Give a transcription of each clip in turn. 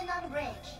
On Altenon Bridge.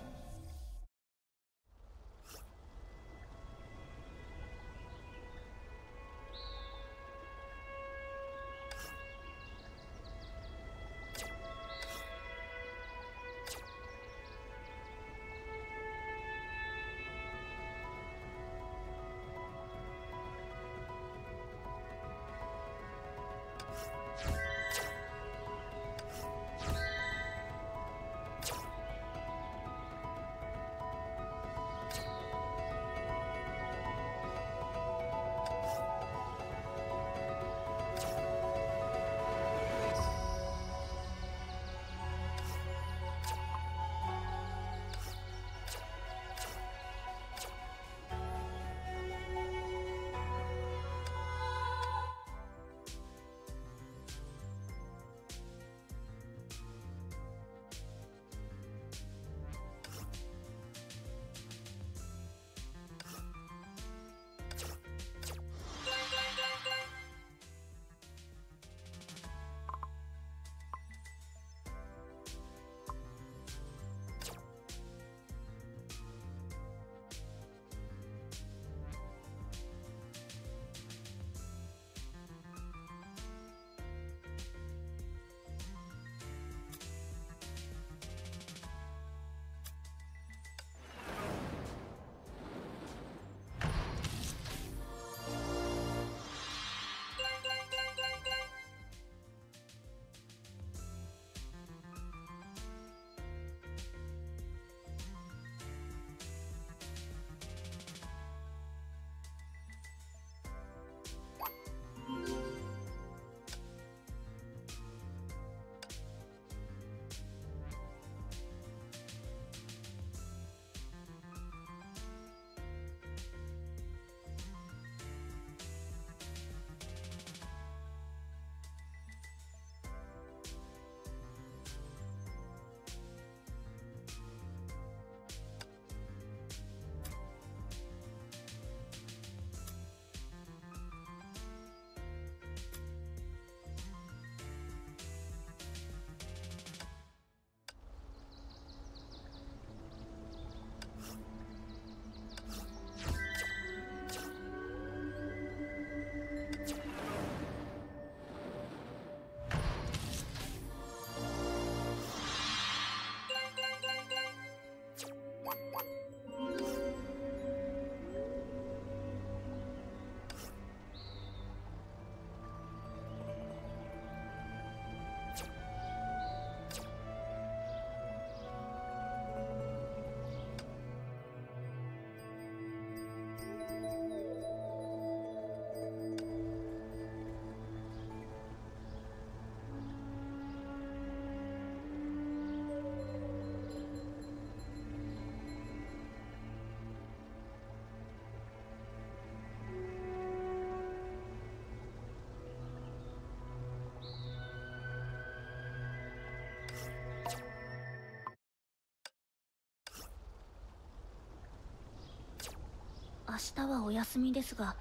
明日はお休みですが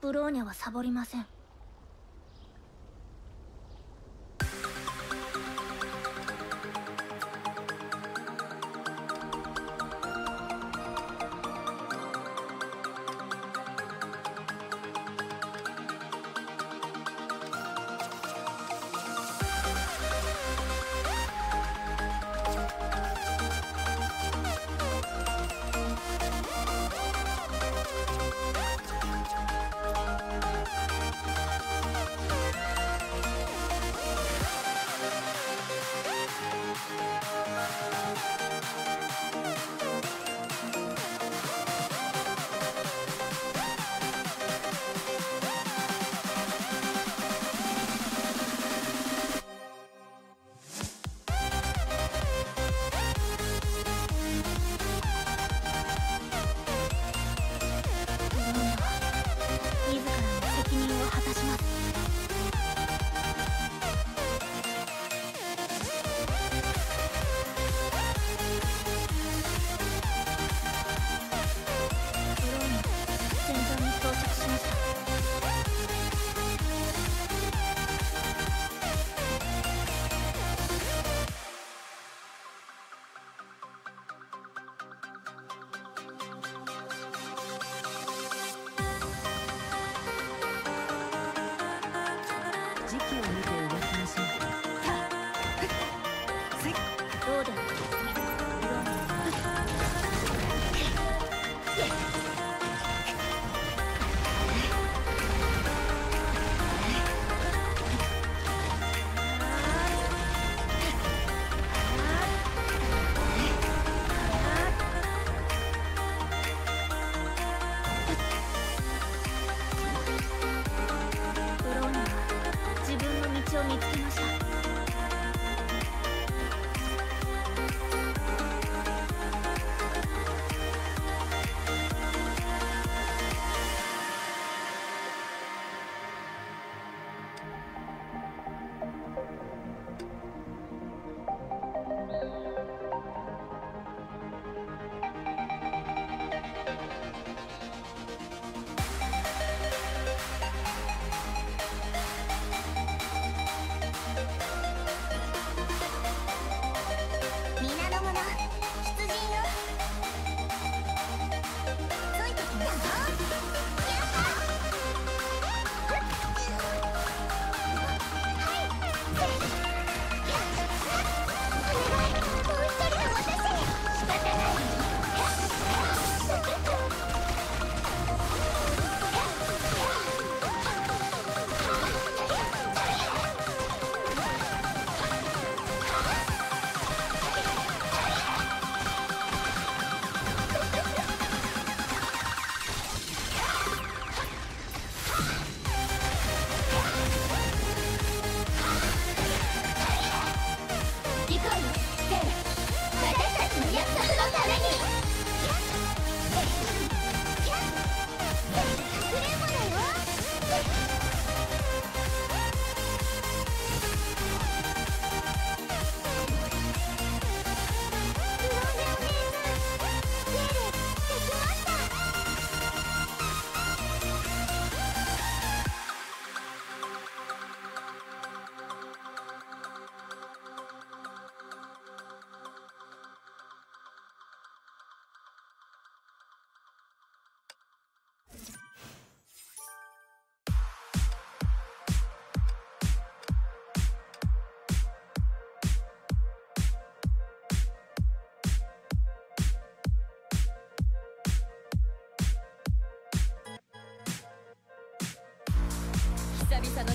ブローニャはサボりません。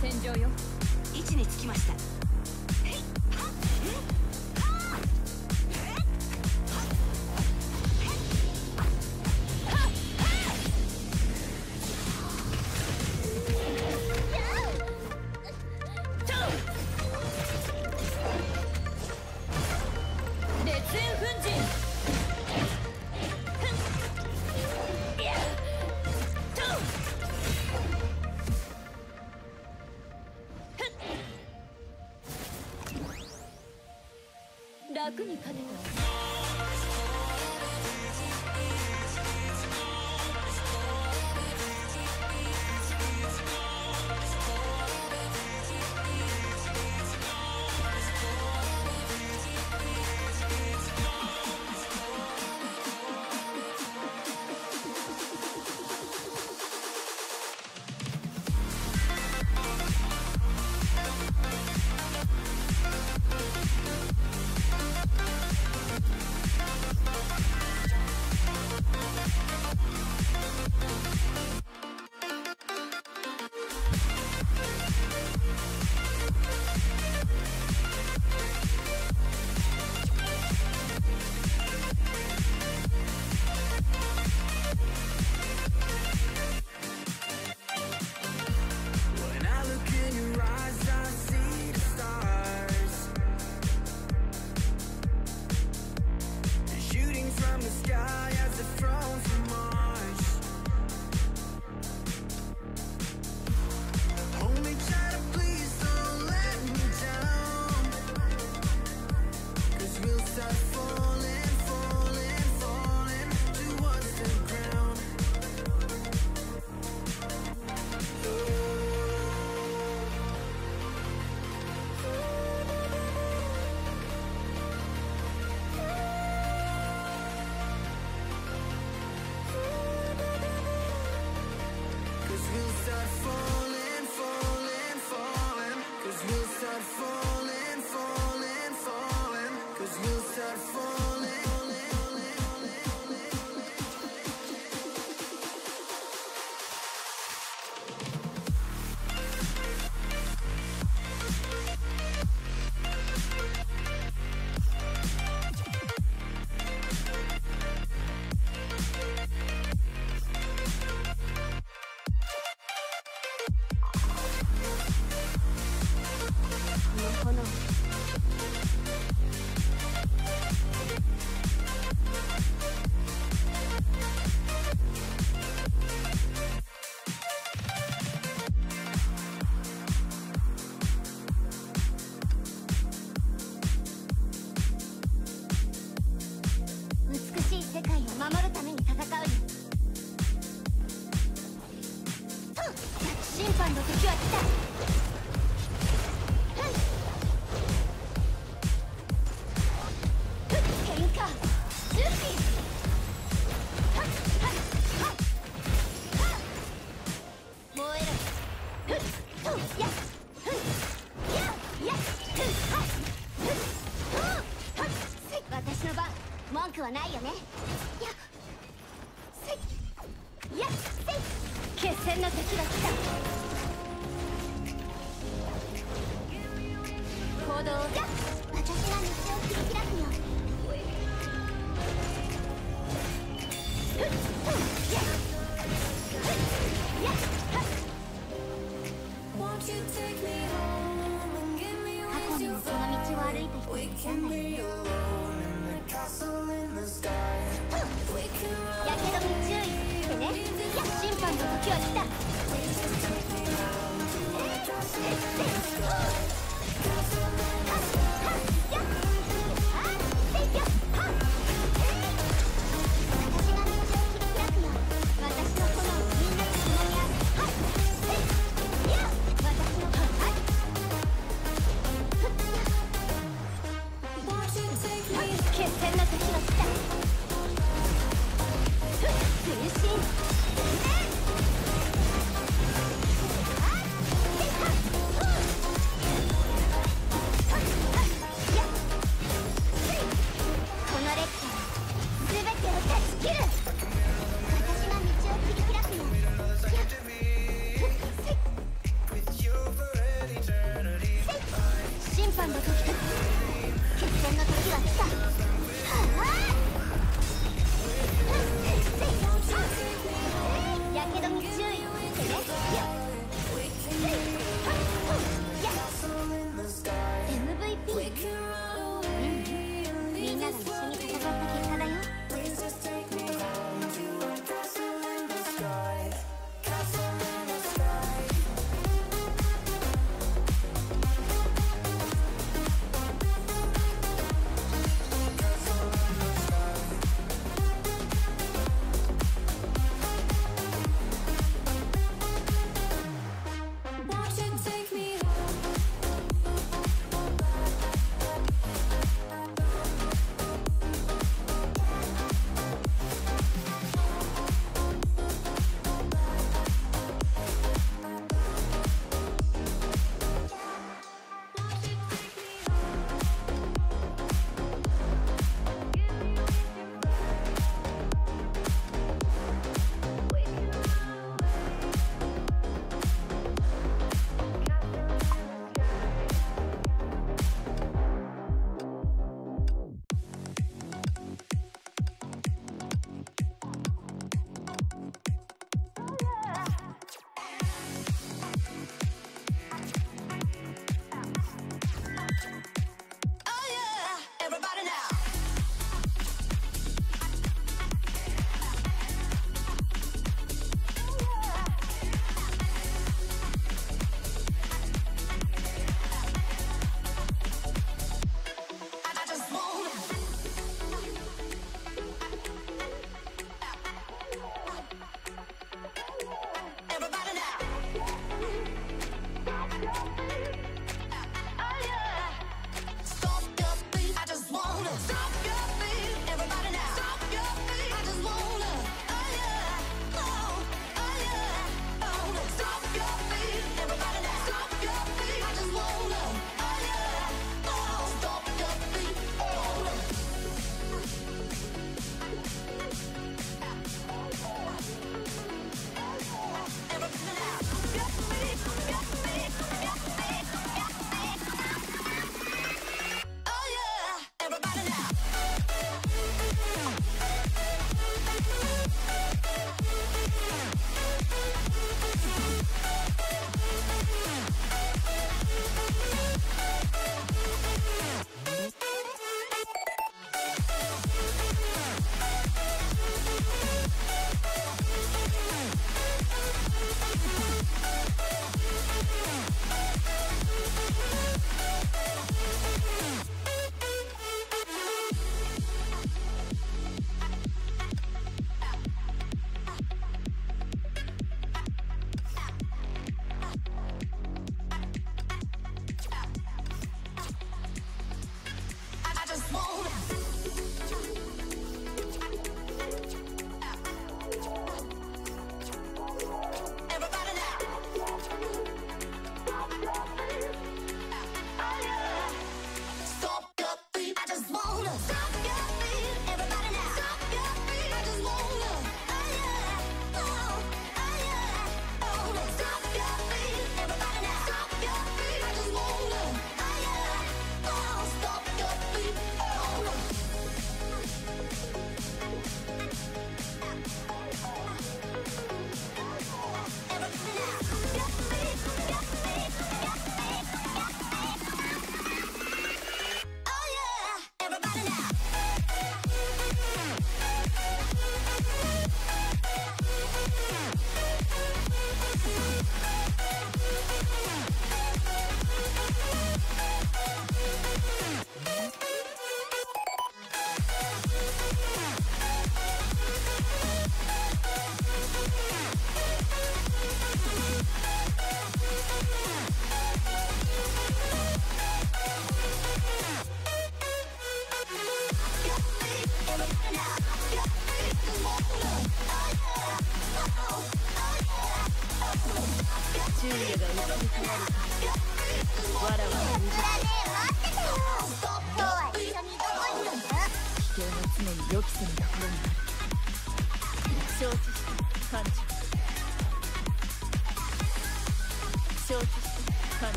戦場よ。位置につきました。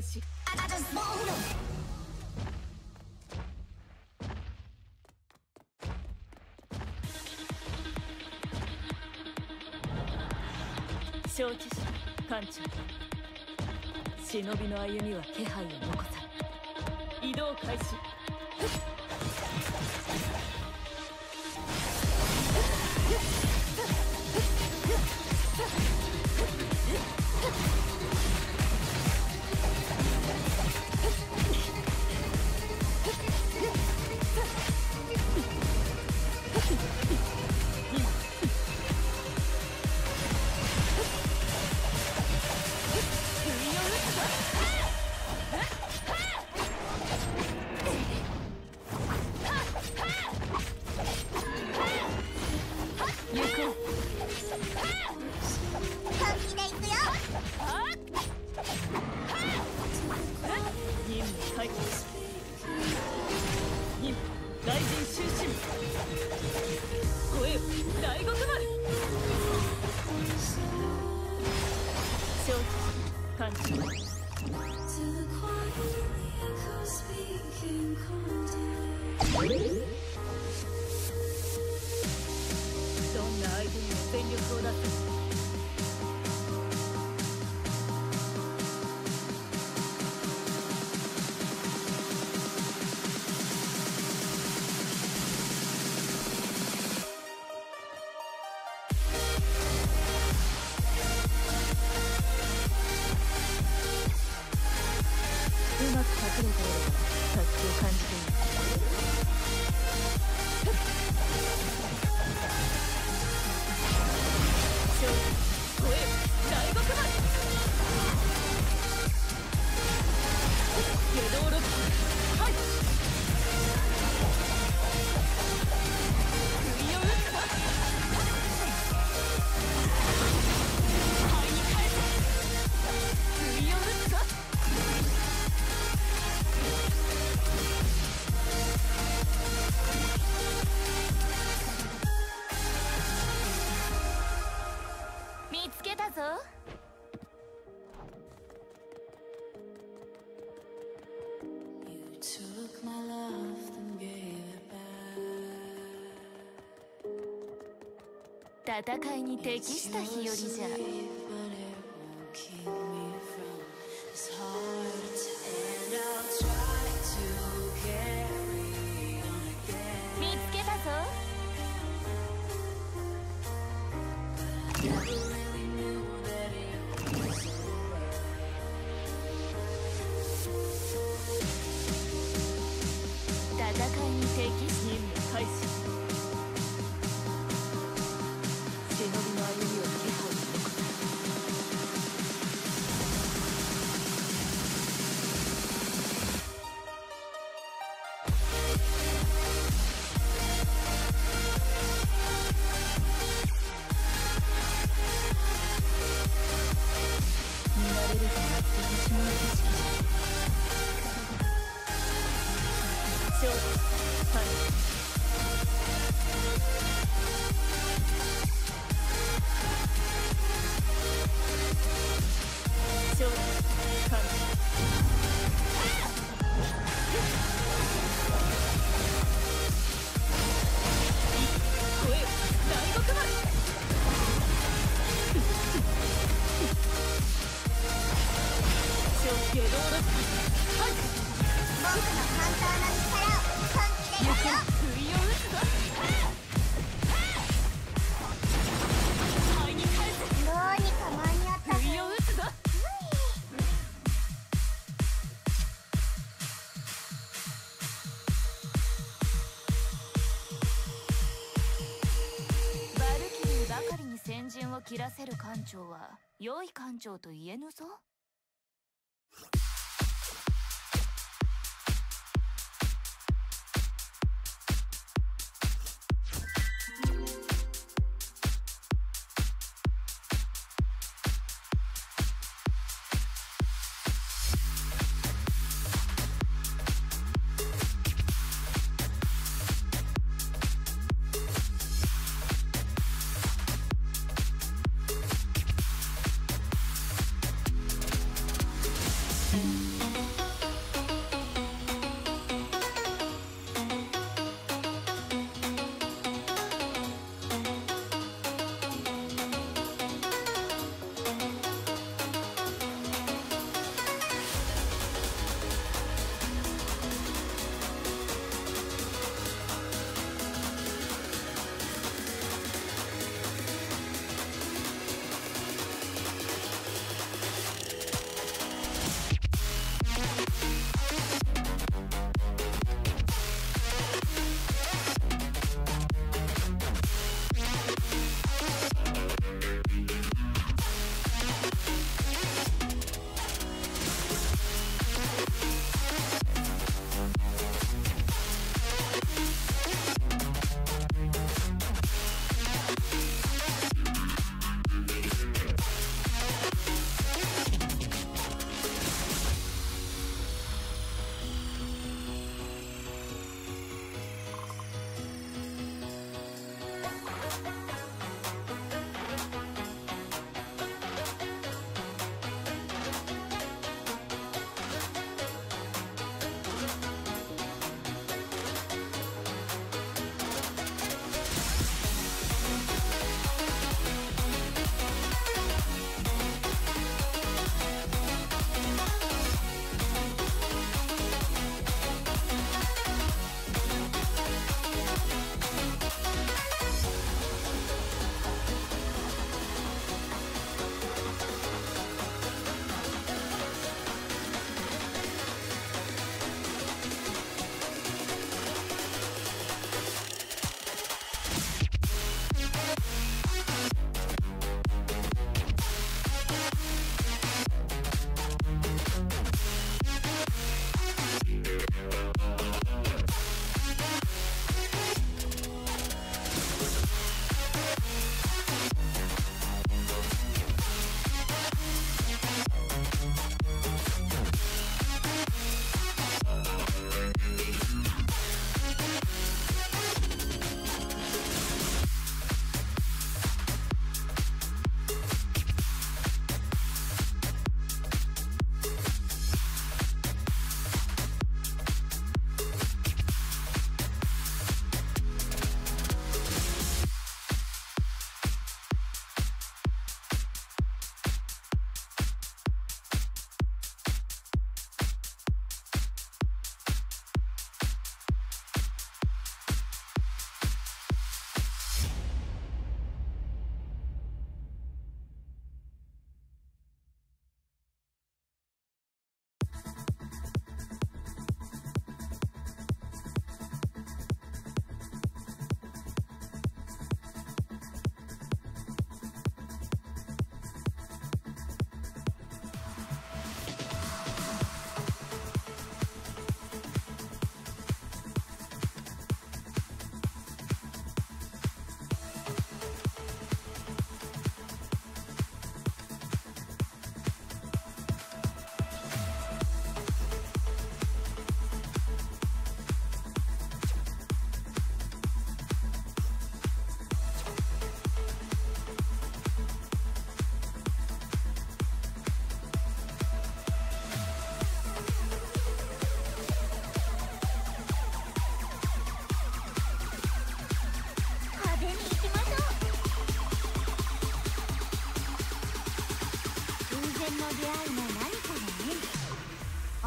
開始。承知し艦長。忍びの歩みは気配を戦いに適した日和じゃ。切らせる艦長は良い艦長と言えぬぞ。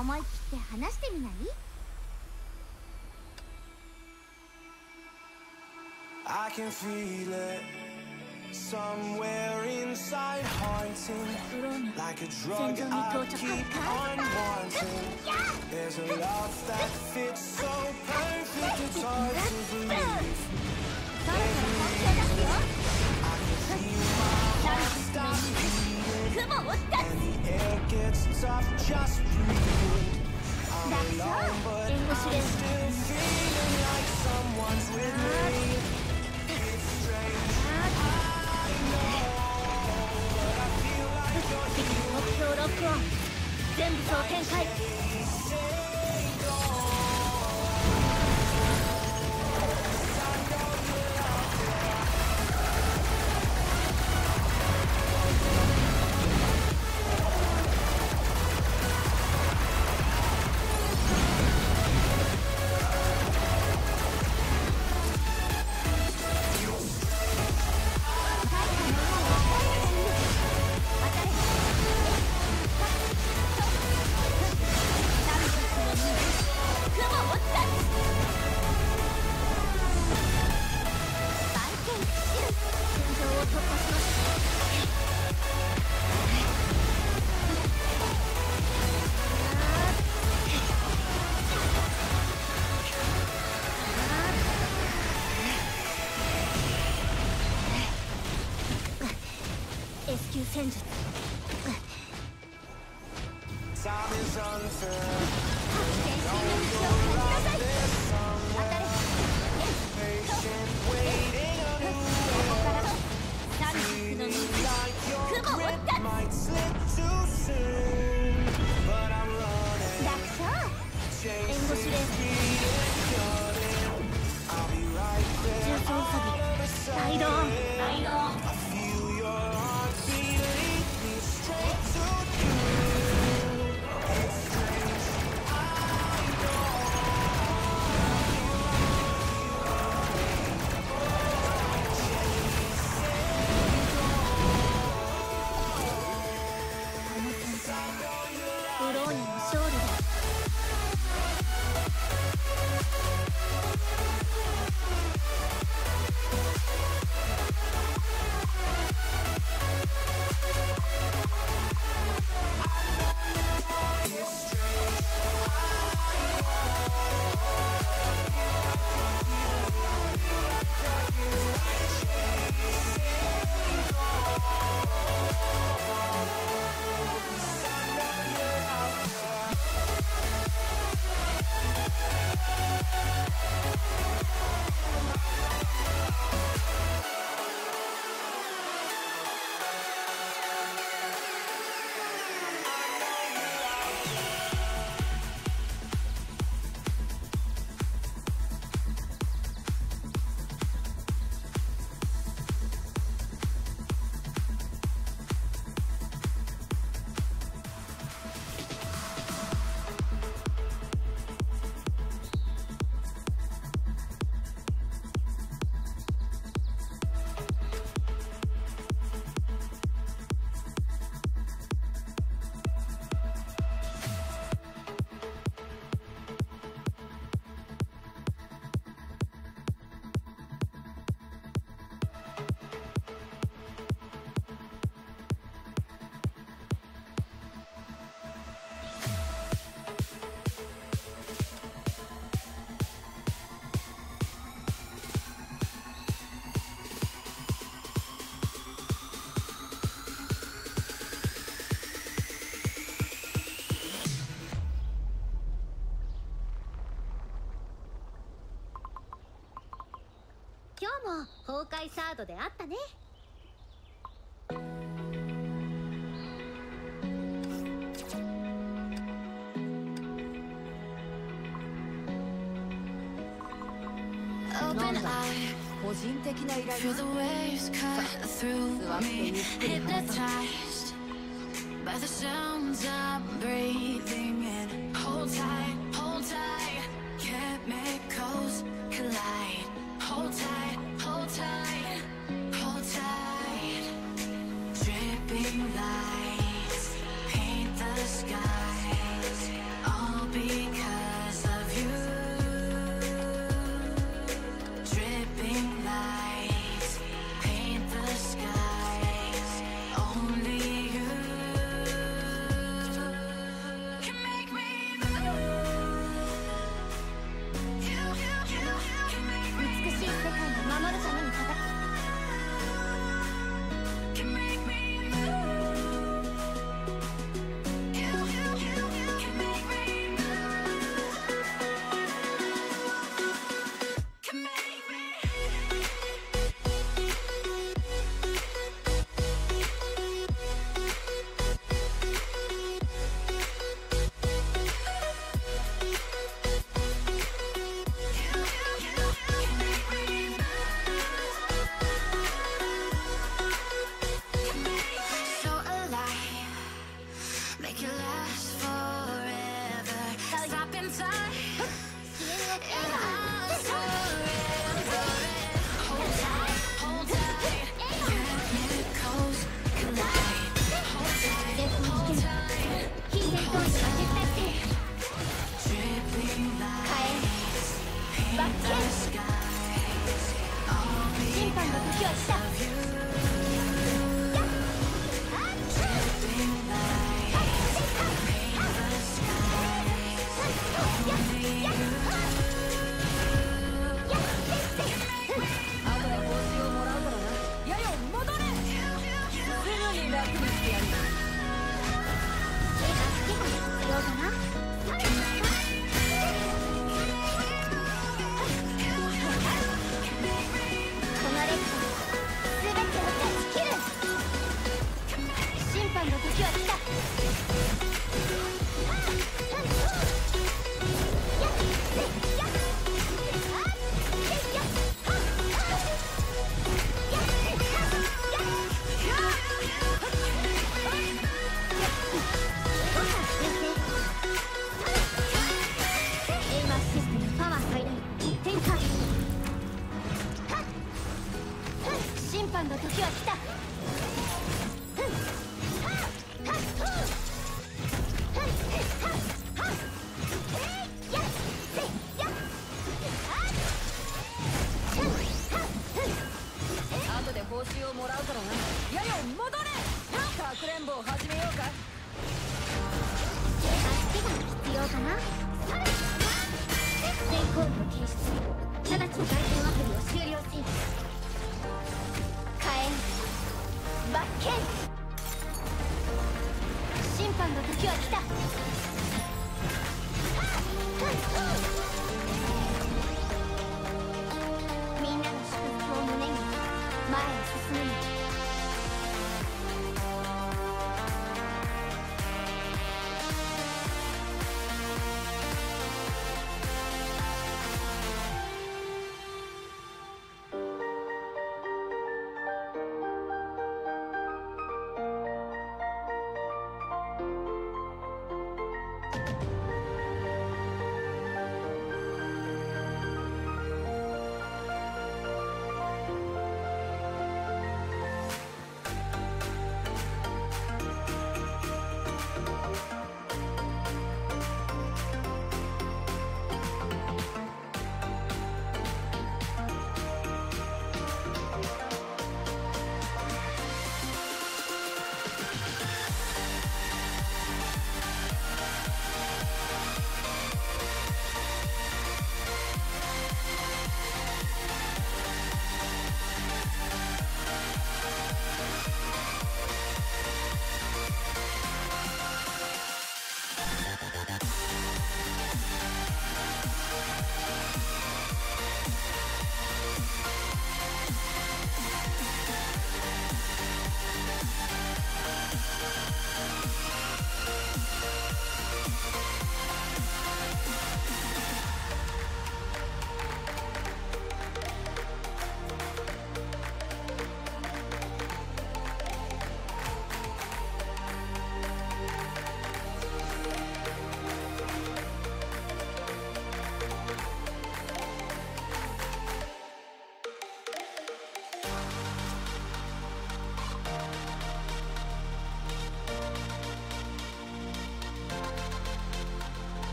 思い切って話してみない I can feel it somewhere inside, haunting like a drug I keep on wanting. There's a love that fits so perfect, it's hard to believe. そろそろ本気を出すよ I can feel my 雲を出す楽そう援護試練目標ロックオン全部総展開とであったねってゆっくり話さ By the sounds I breathe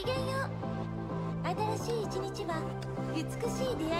きげんよう。新しい一日は美しい出会い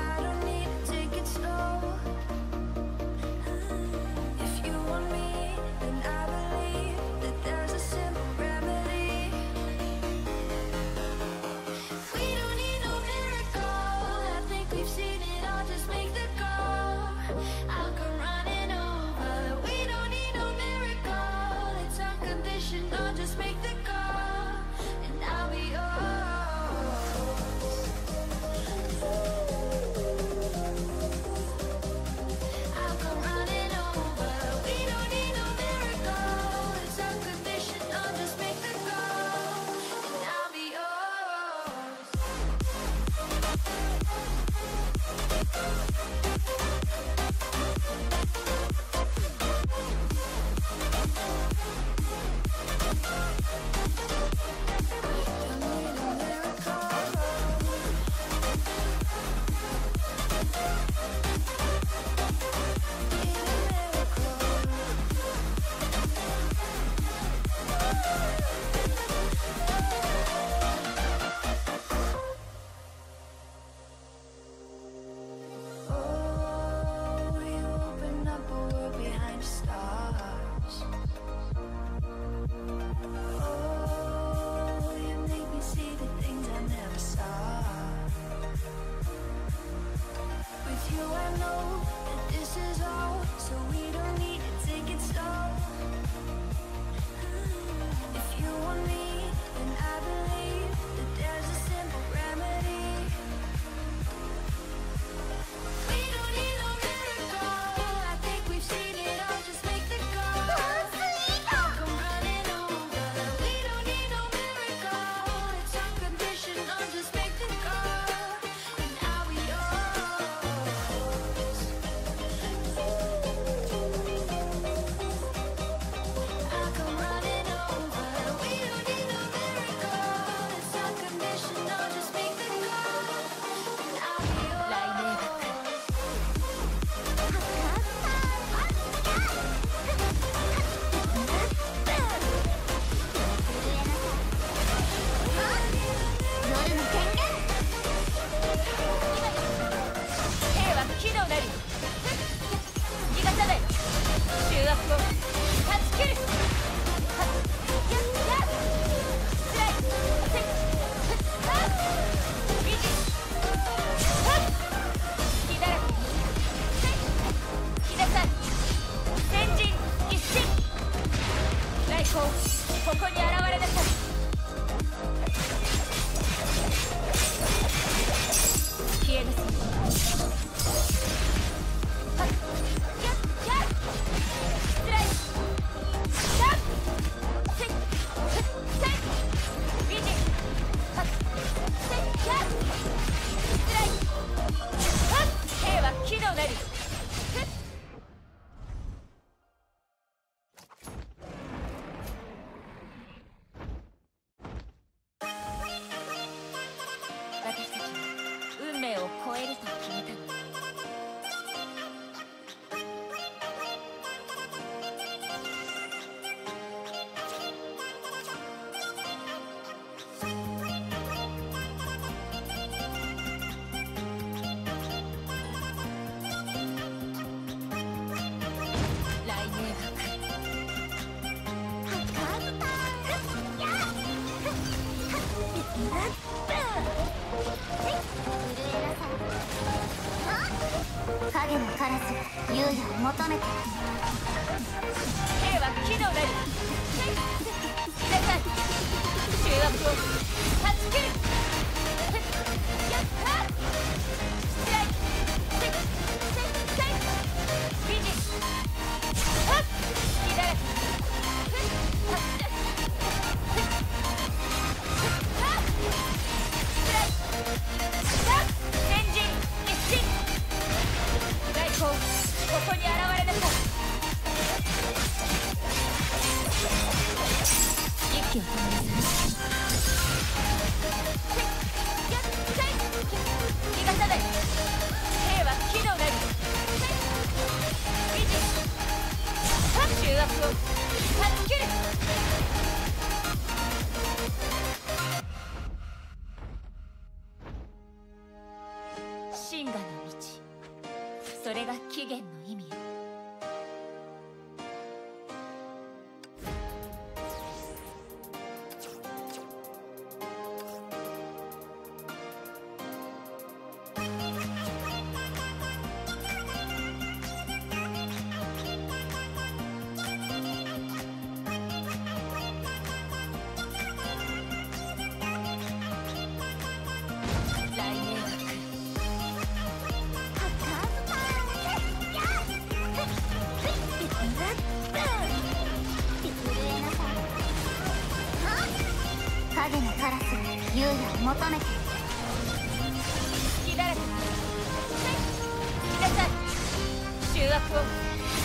重圧を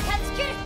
断ち切る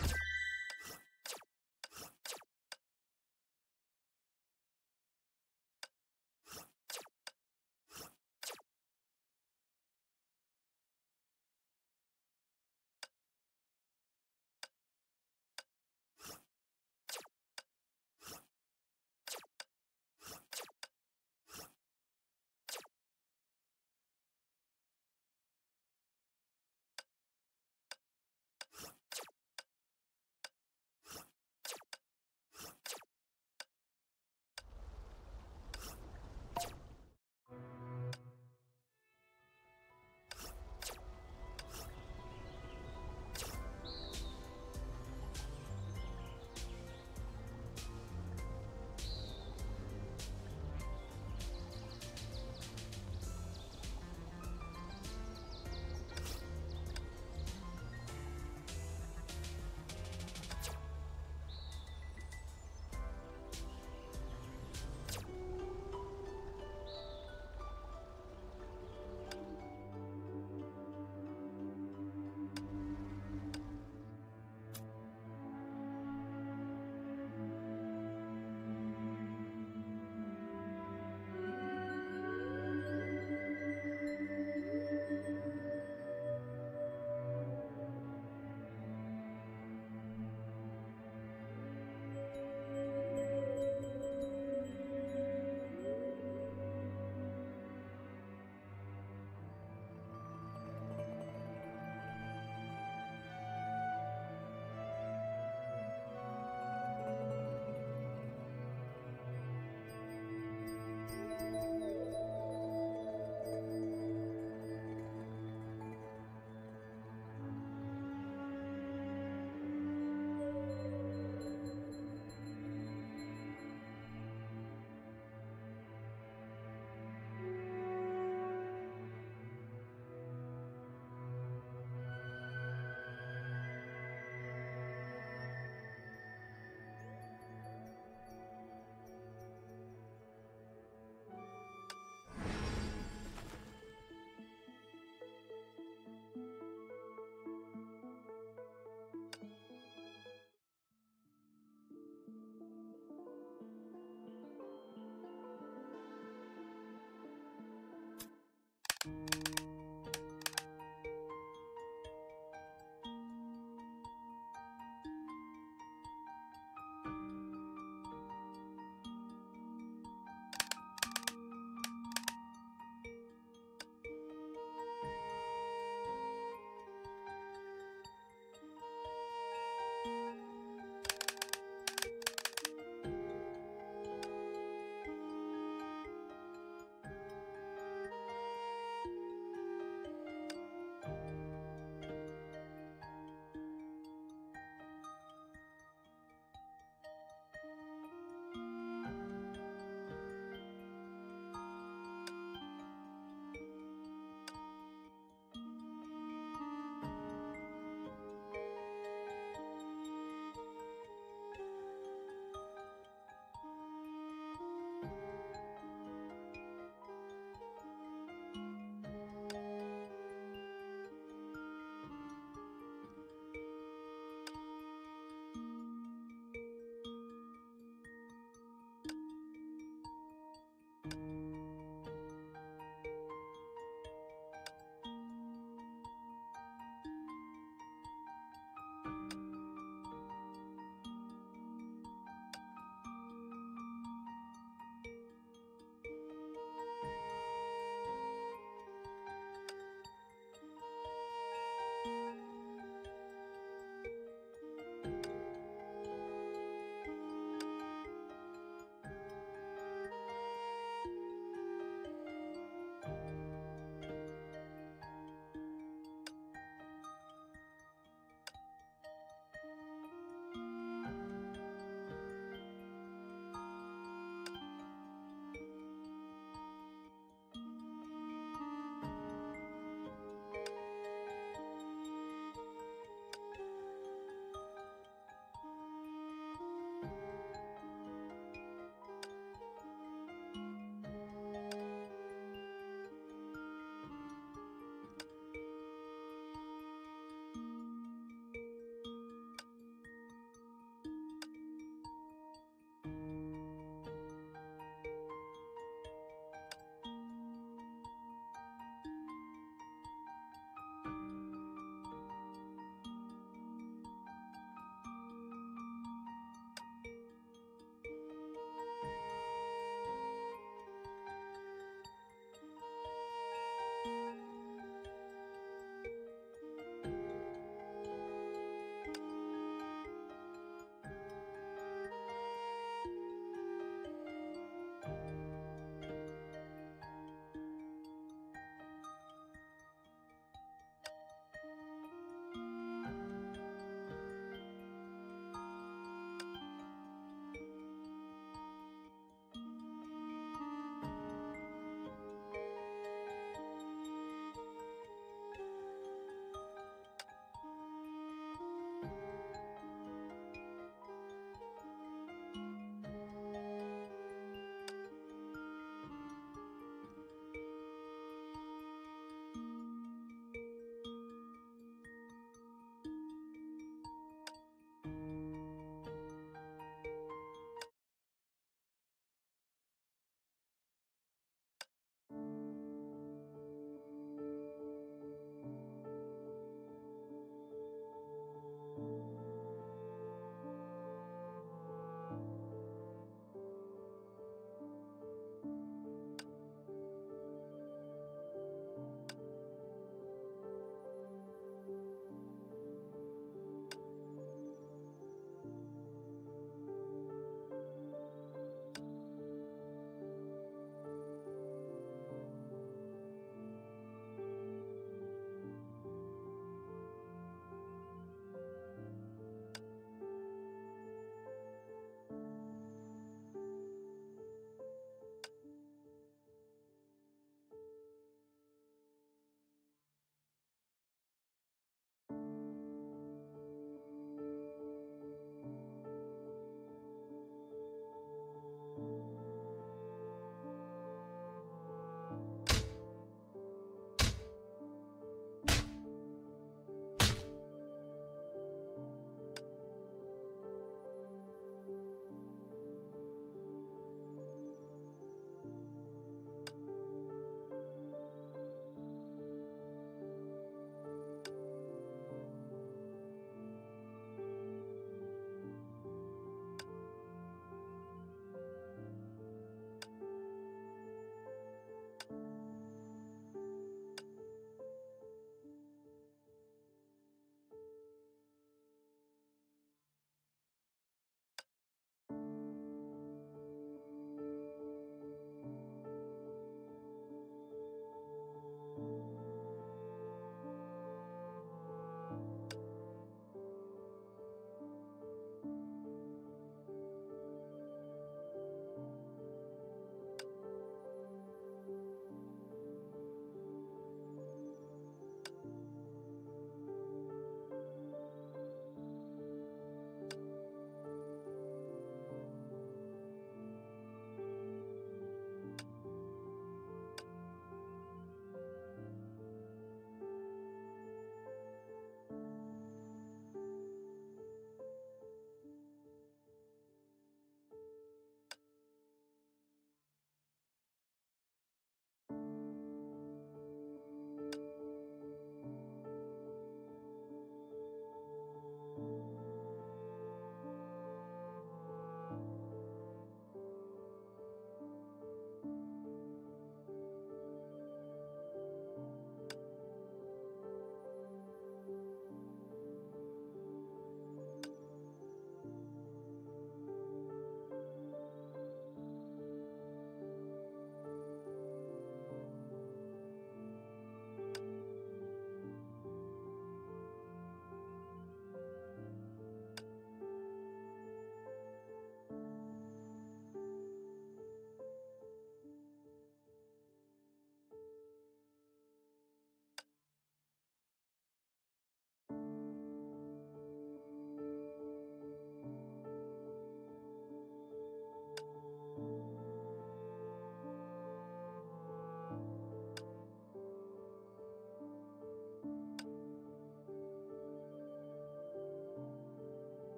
you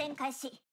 戦開始。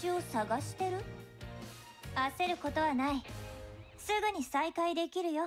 私を探してる？焦ることはない。すぐに再会できるよ。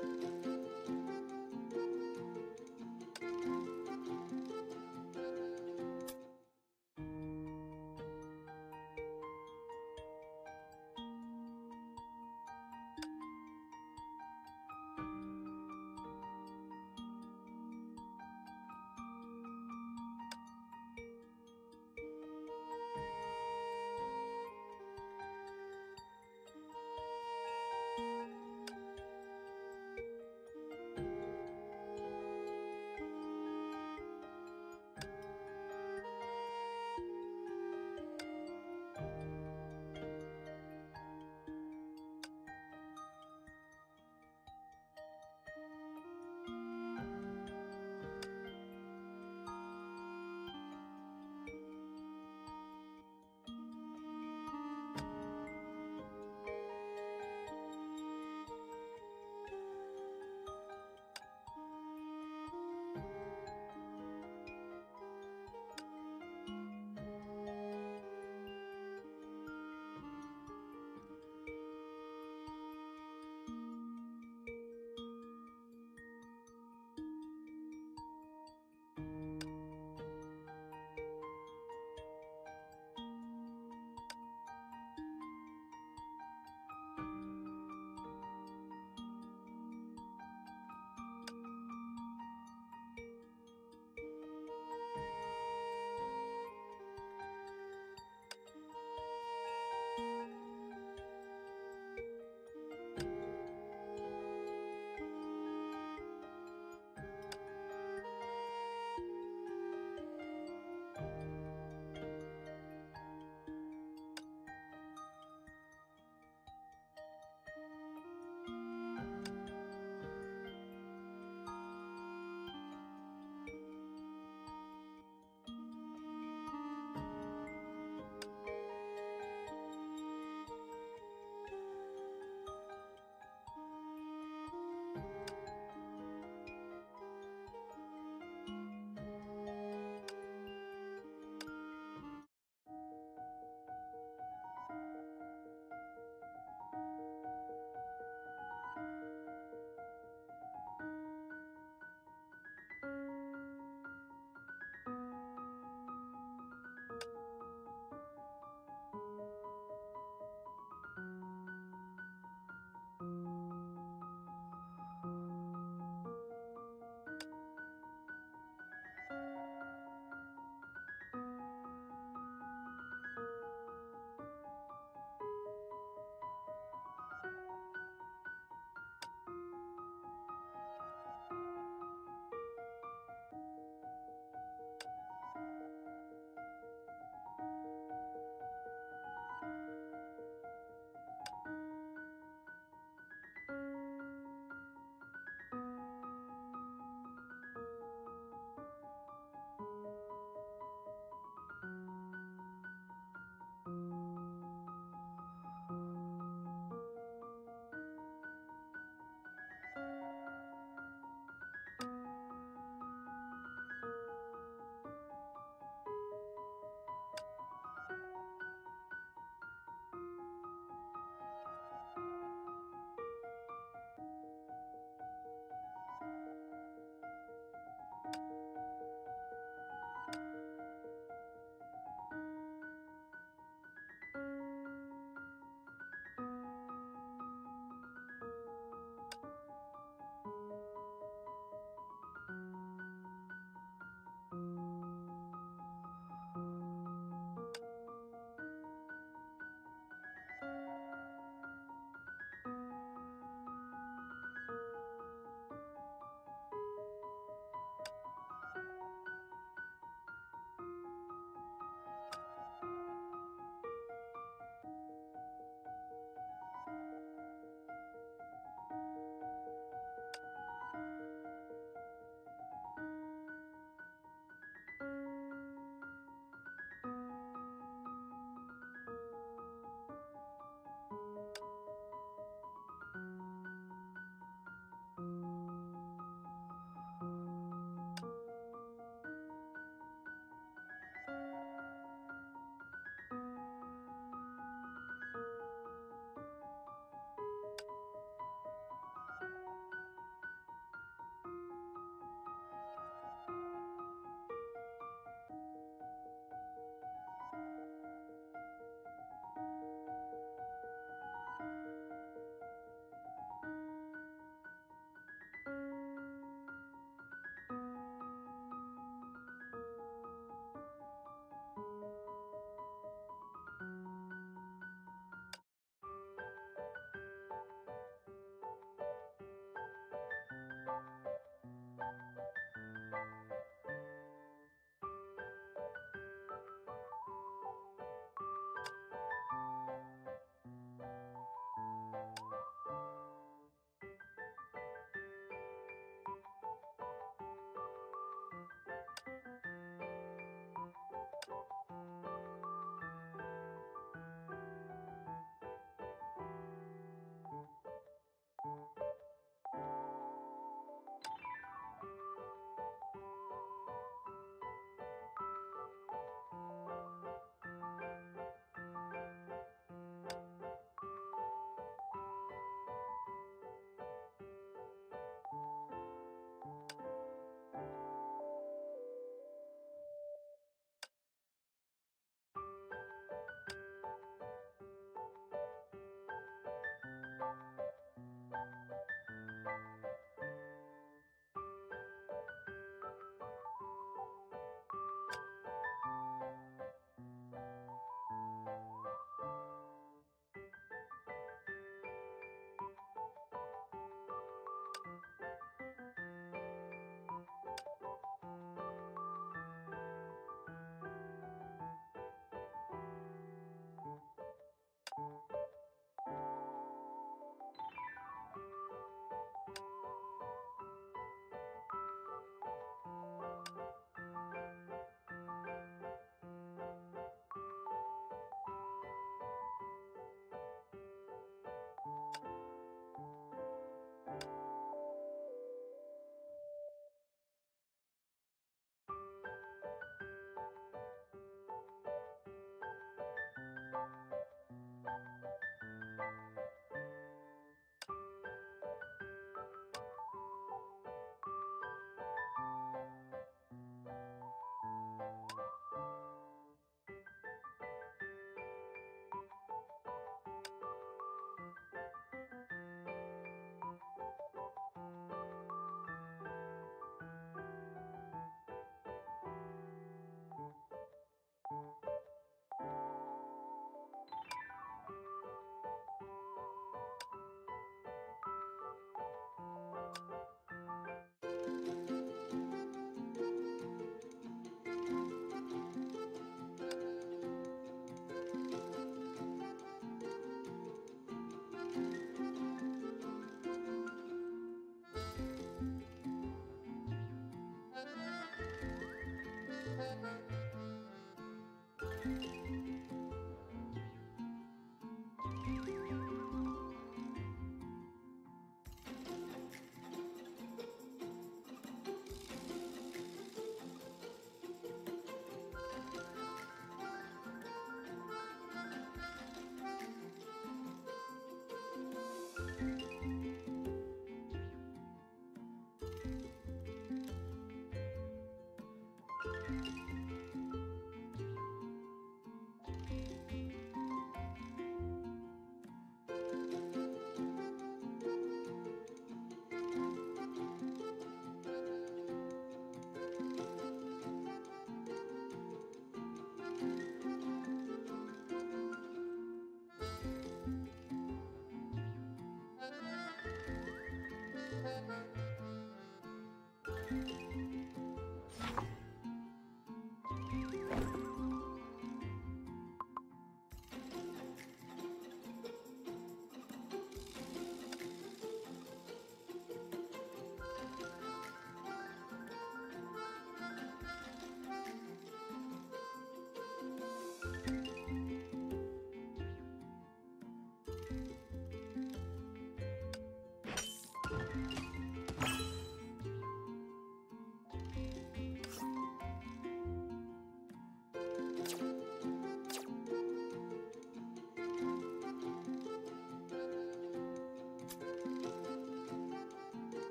Thank you.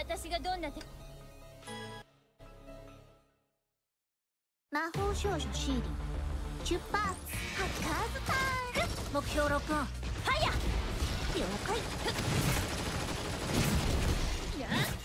私がどんな手魔法少女シーリン。出発。ハッカーズタイム。目標録音。ファイヤー。了解。やや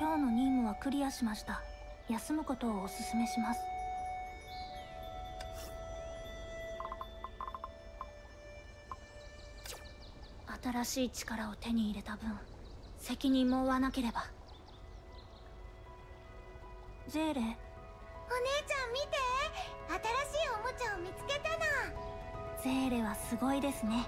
今日の任務はクリアしました。休むことをおすすめします。新しい力を手に入れた分責任も負わなければ。ジェーレお姉ちゃん見て。新しいおもちゃを見つけたの。ゼーレはすごいですね